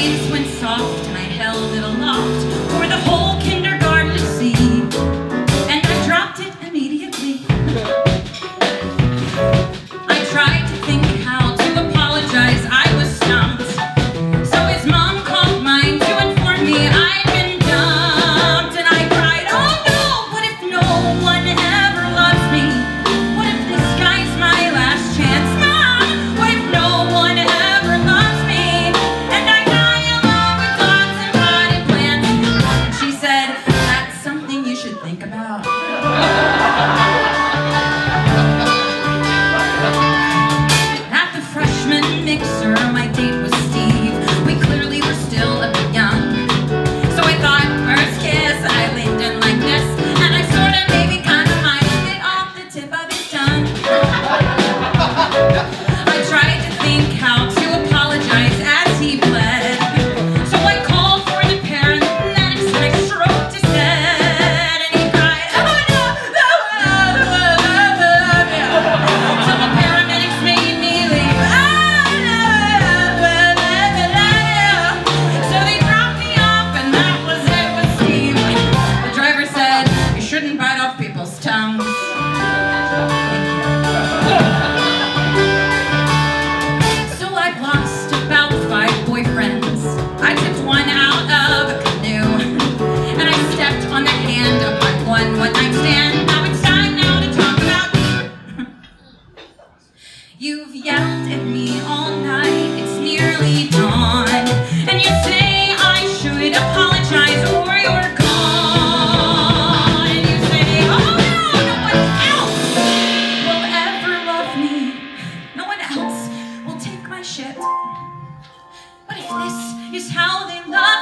waves went soft and I held it aloft. For the whole should think about. And you say I should apologize or you're gone. You say, oh no, no one else will ever love me. No one else will take my shit. But if this is how they love